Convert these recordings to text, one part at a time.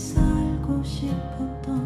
살고 싶었던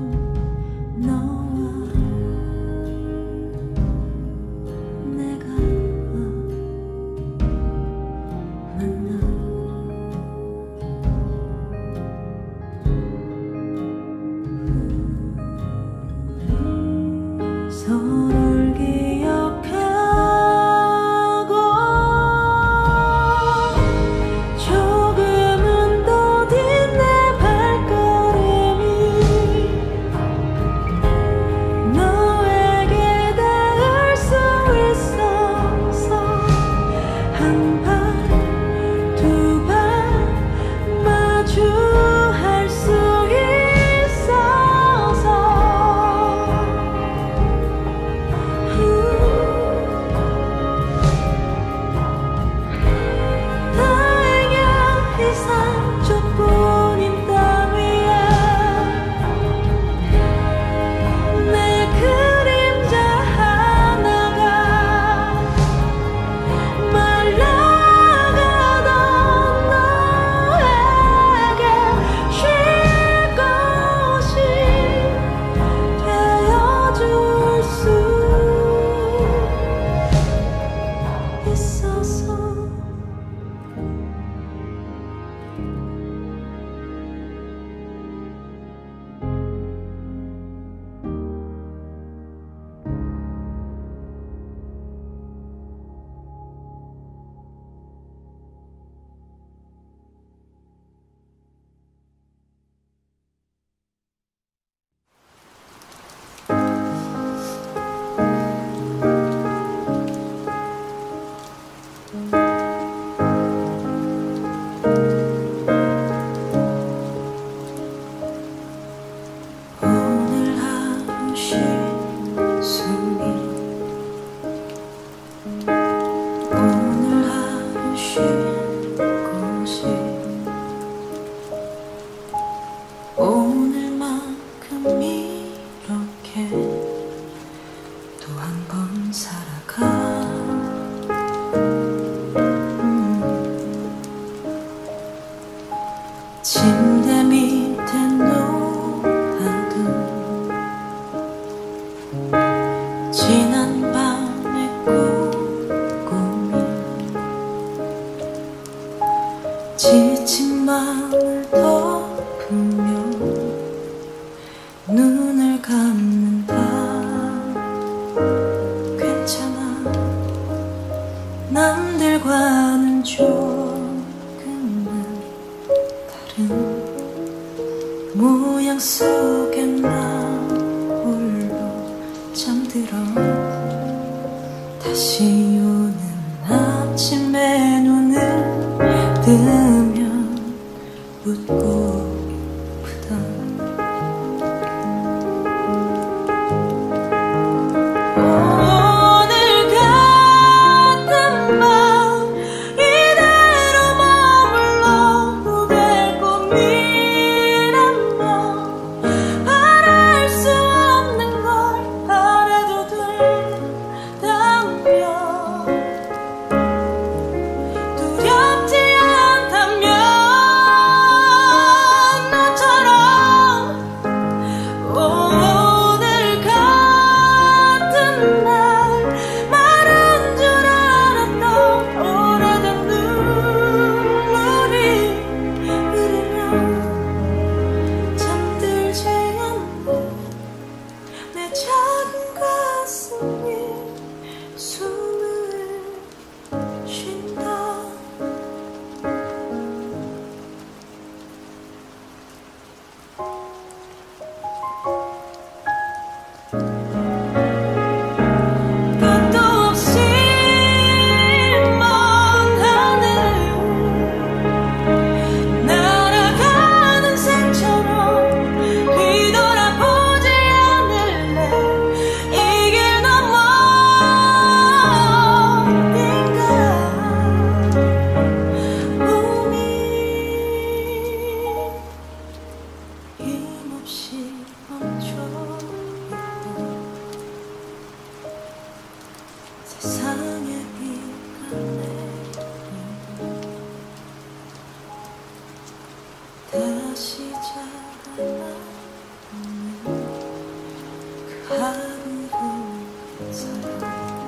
하루로 살아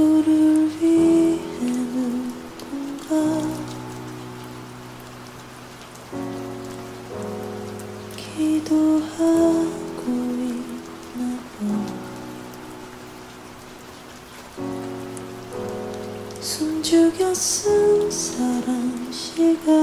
누구를 위해는 뭔가. 기도하고 있나 봐. 숨죽여 쓴 사랑 시간.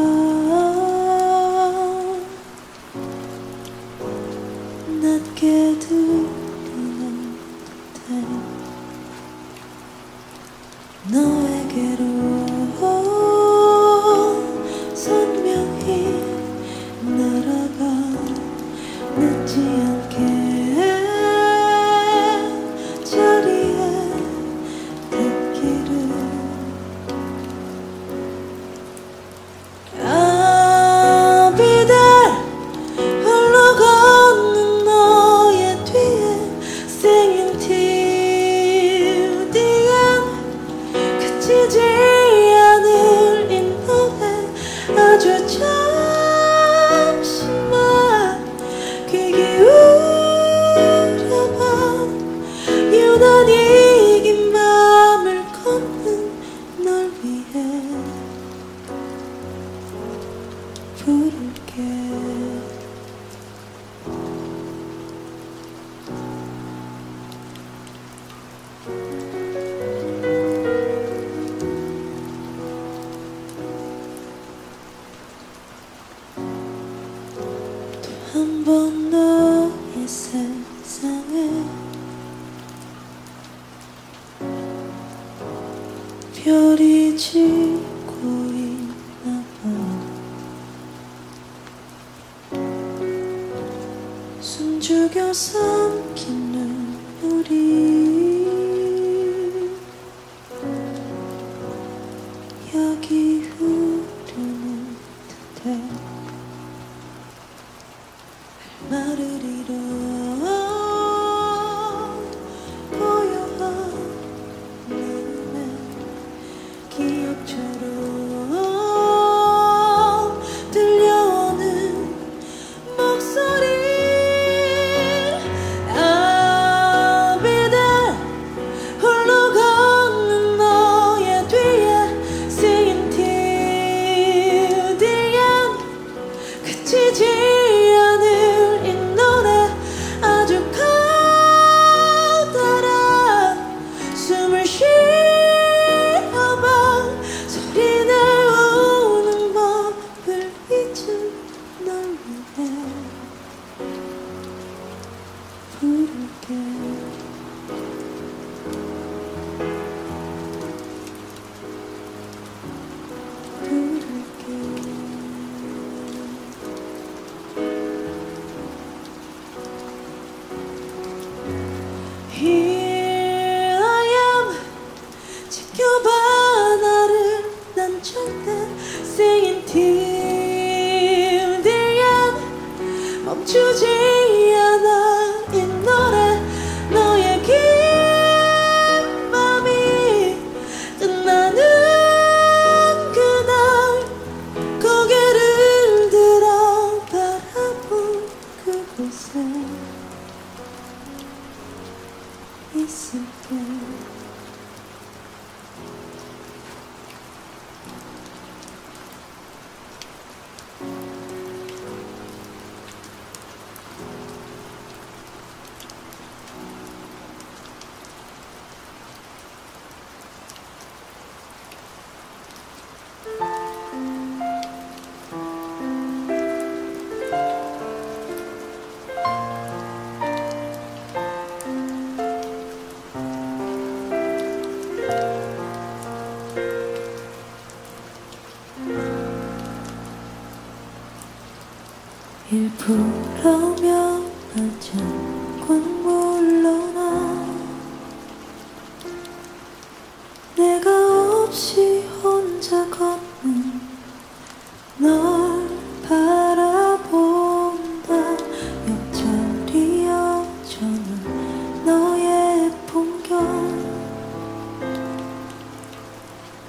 la do dee do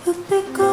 But because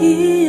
keep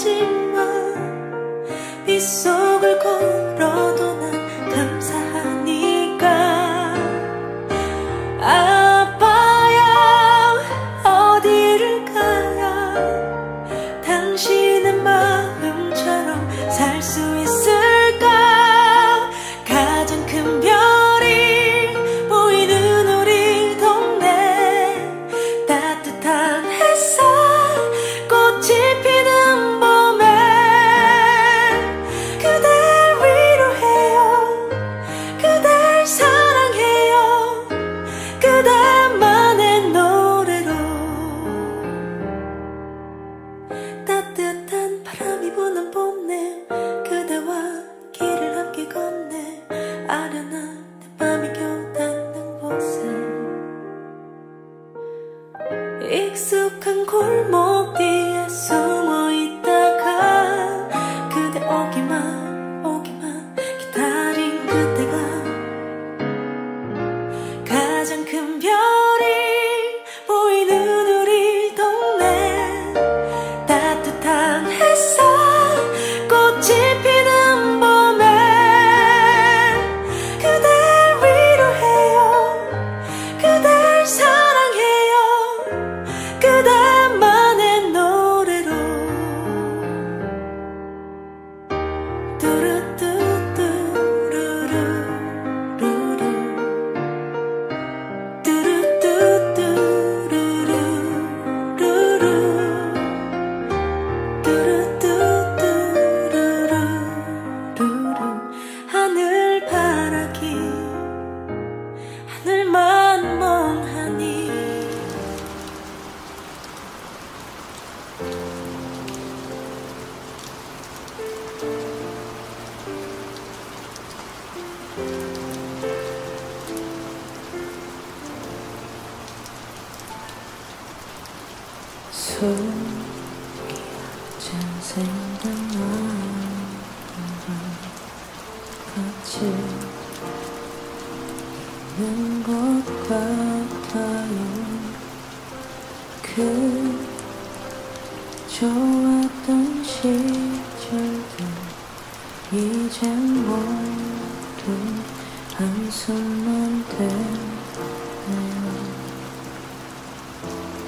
하지만 빗속을 걷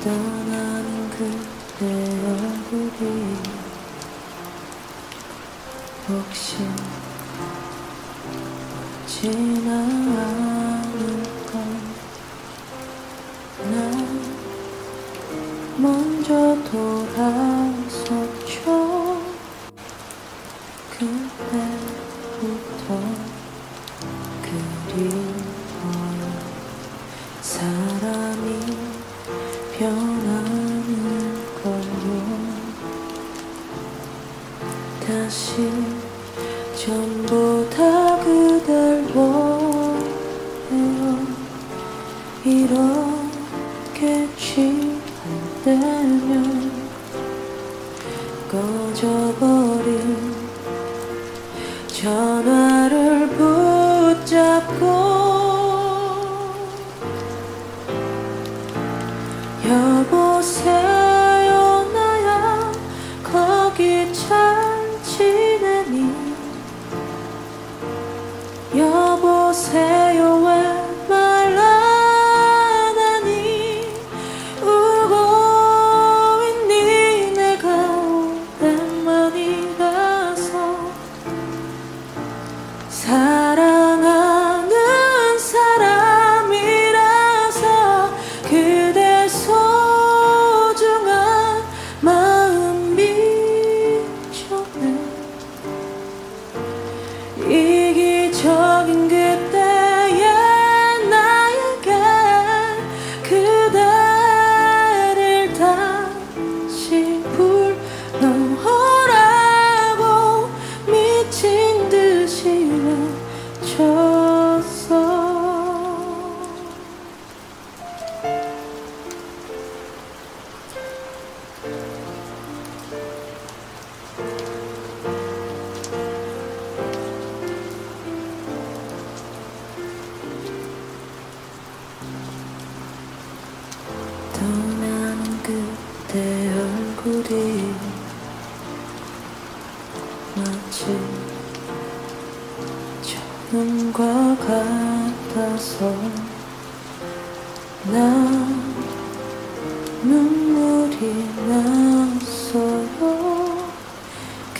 떠나는 그대 혹시 지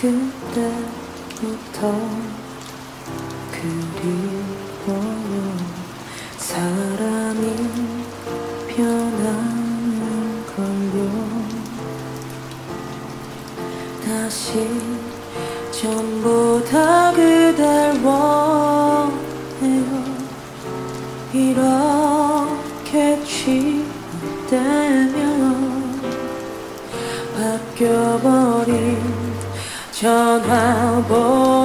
그때부터 그리 my boy.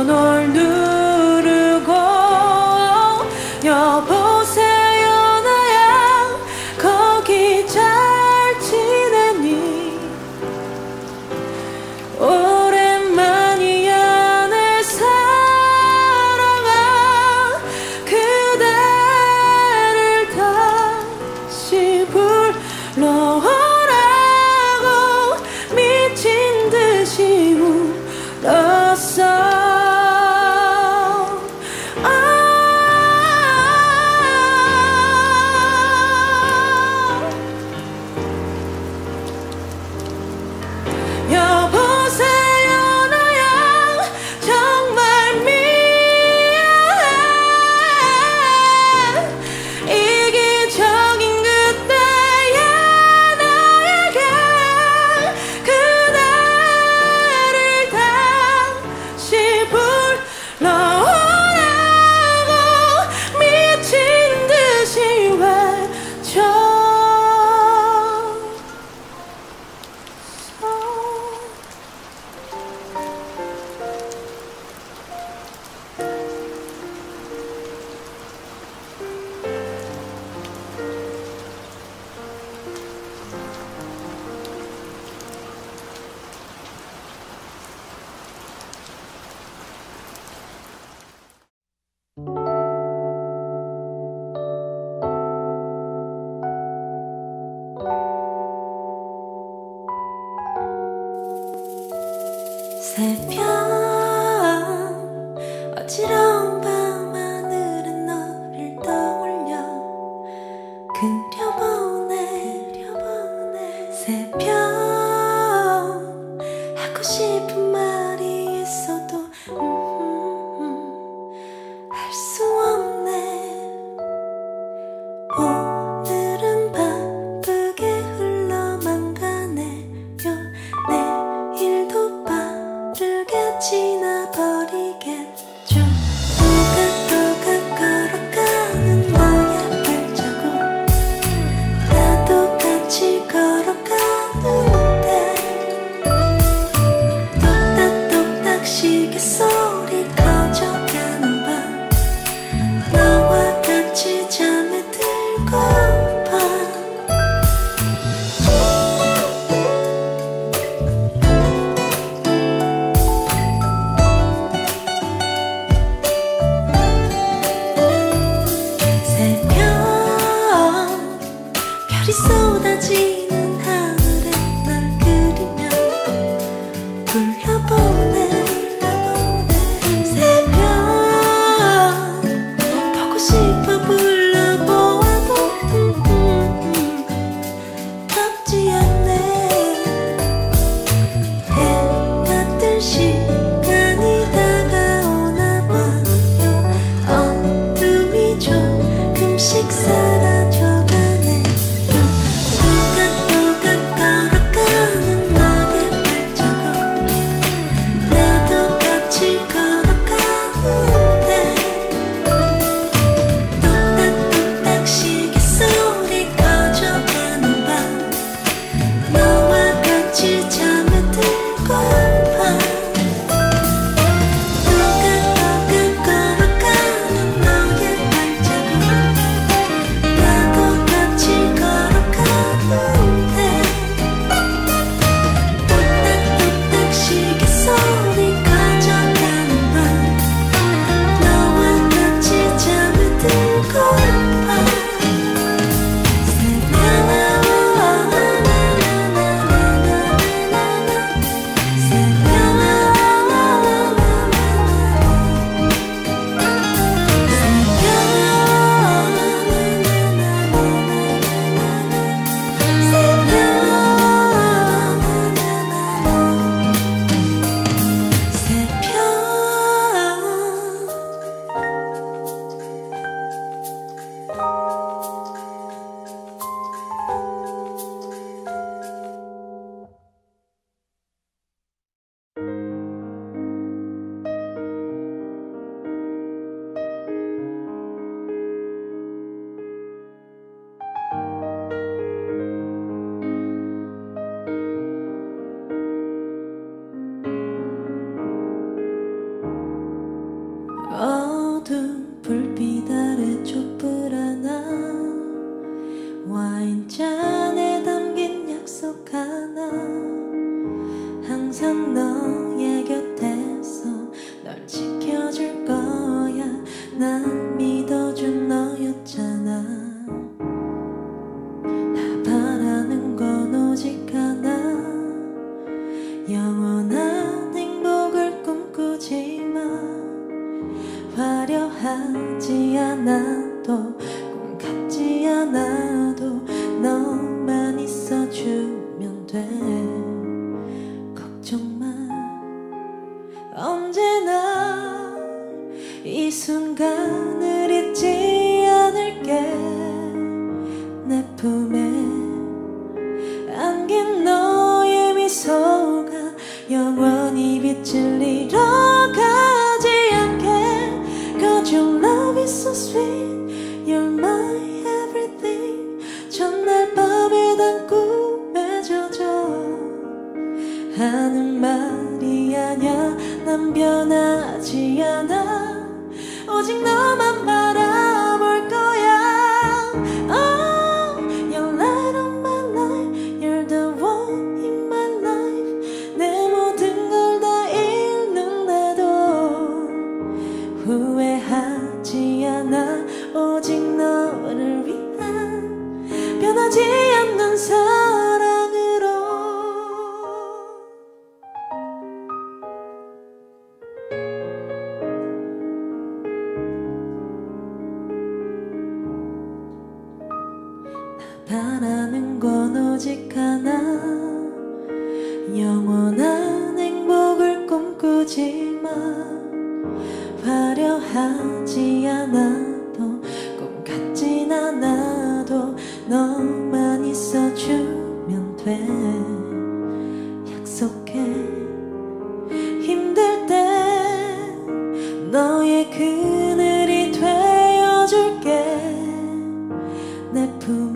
내 품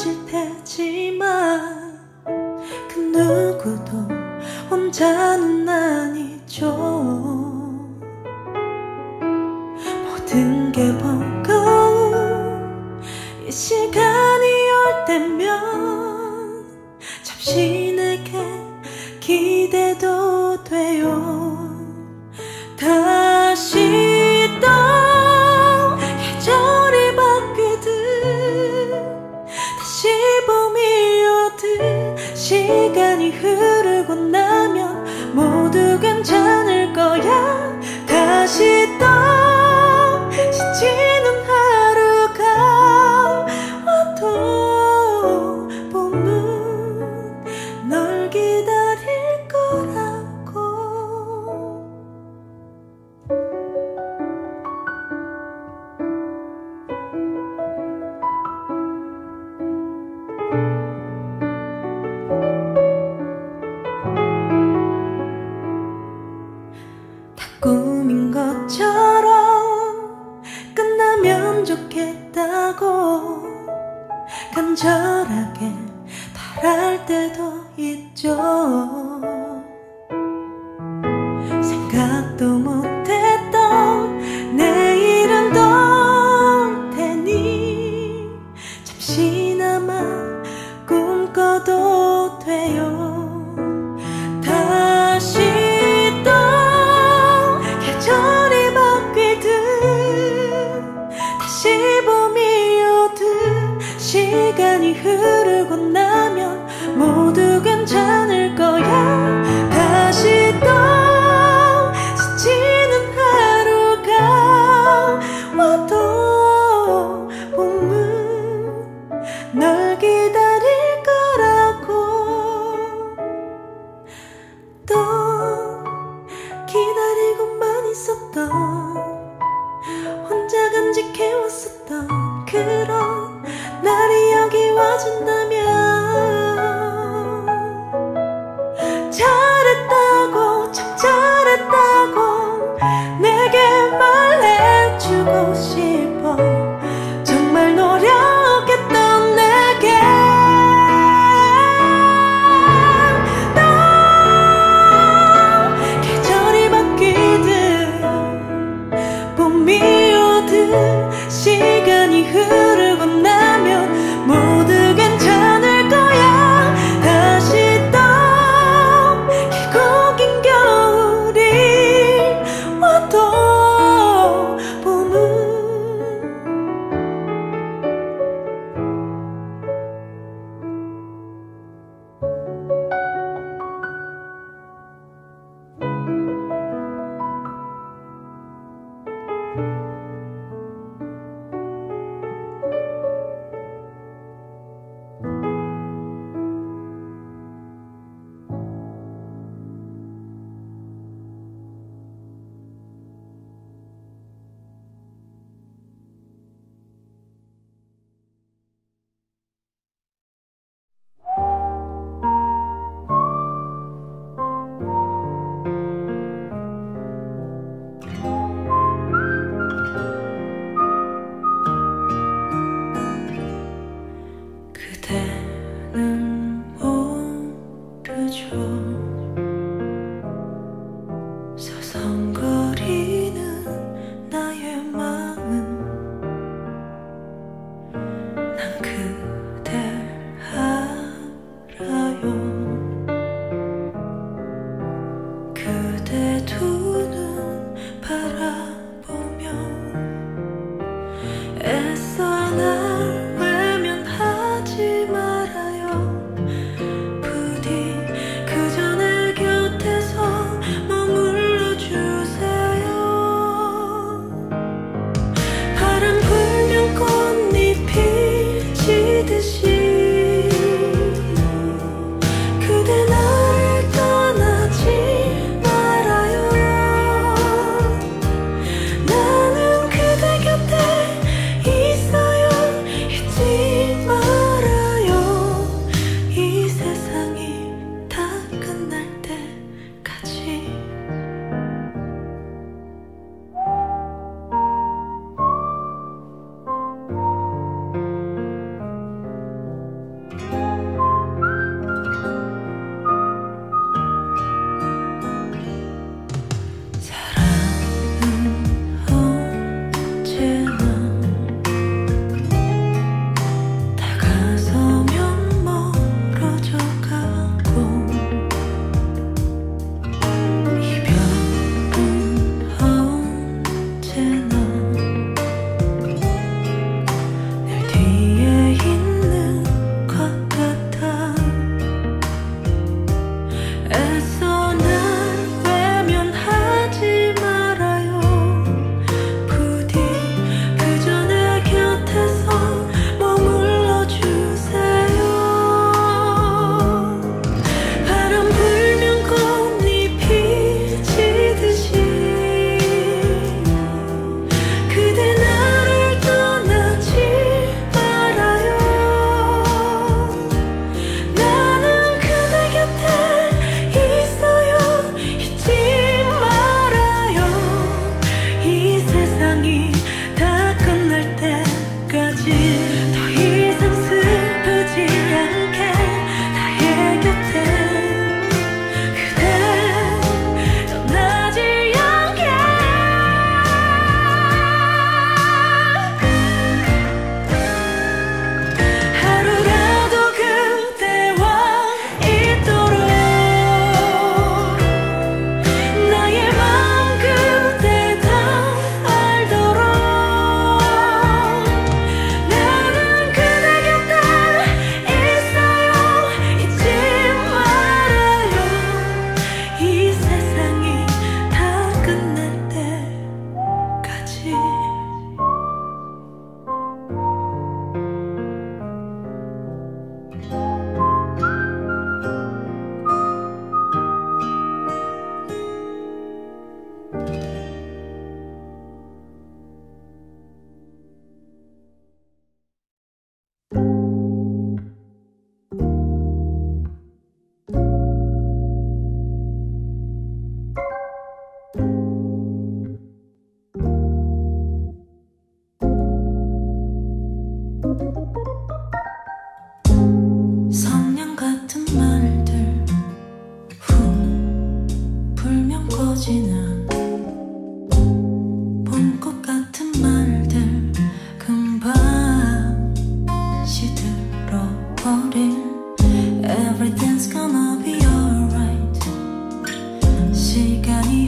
느껴질 테지만 그 누구도 혼자는 아니죠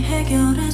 또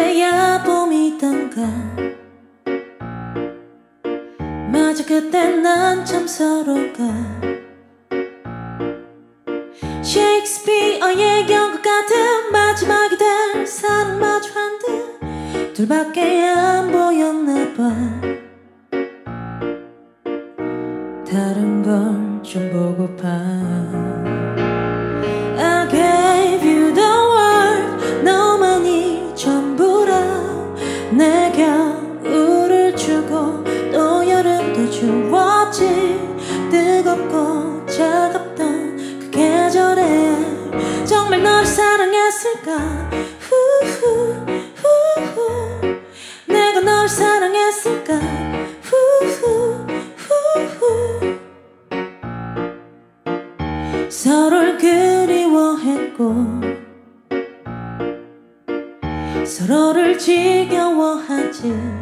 그때야 봄이던가 맞아 그때 난 참 서로가 셰익스피어의 경고 같은 마지막이 될 사랑 마주한 듯 둘밖에 안 보였나 봐. 다른 걸 좀 보고 봐 않았을까? 내가 널 사랑했을까? 서로를 그리워했고 서로를 지겨워하지.